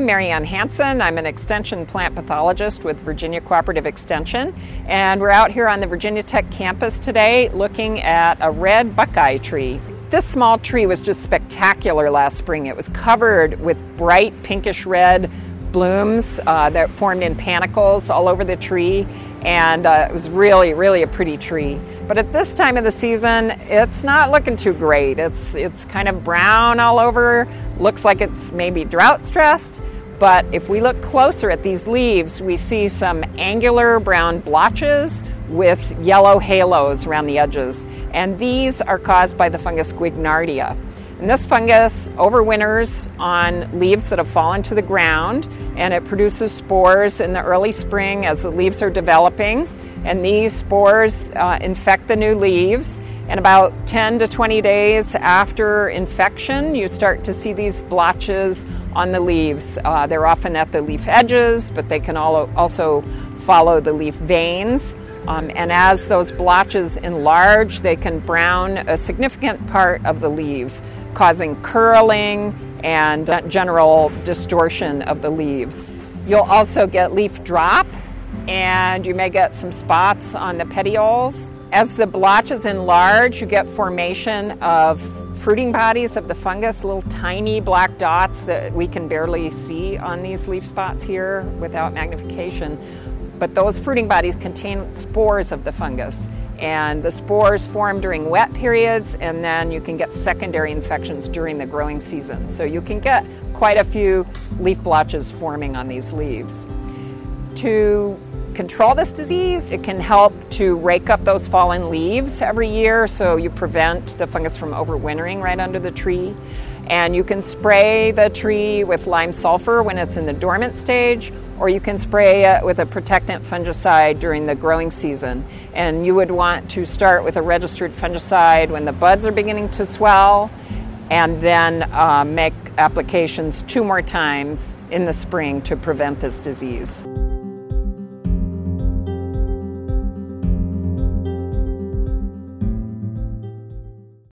I'm Mary Ann Hansen. I'm an extension plant pathologist with Virginia Cooperative Extension, and we're out here on the Virginia Tech campus today looking at a red buckeye tree. This small tree was just spectacular last spring. It was covered with bright pinkish red blooms uh, that formed in panicles all over the tree, and uh, it was really, really a pretty tree. But at this time of the season, it's not looking too great. It's it's kind of brown all over. Looks like it's maybe drought stressed. But if we look closer at these leaves, we see some angular brown blotches with yellow halos around the edges. And these are caused by the fungus Guignardia. And this fungus overwinters on leaves that have fallen to the ground and it produces spores in the early spring as the leaves are developing. And these spores uh, infect the new leaves. And about 10 to 20 days after infection, you start to see these blotches on the leaves. Uh, they're often at the leaf edges, but they can also follow the leaf veins. Um, and as those blotches enlarge, they can brown a significant part of the leaves causing curling and general distortion of the leaves. You'll also get leaf drop and you may get some spots on the petioles. As the blotches enlarge, you get formation of fruiting bodies of the fungus, little tiny black dots that we can barely see on these leaf spots here without magnification. But those fruiting bodies contain spores of the fungus. And the spores form during wet periods, and then you can get secondary infections during the growing season. So you can get quite a few leaf blotches forming on these leaves. To control this disease, it can help to rake up those fallen leaves every year so you prevent the fungus from overwintering right under the tree. And you can spray the tree with lime sulfur when it's in the dormant stage, or you can spray it with a protectant fungicide during the growing season. And you would want to start with a registered fungicide when the buds are beginning to swell, and then uh, make applications two more times in the spring to prevent this disease.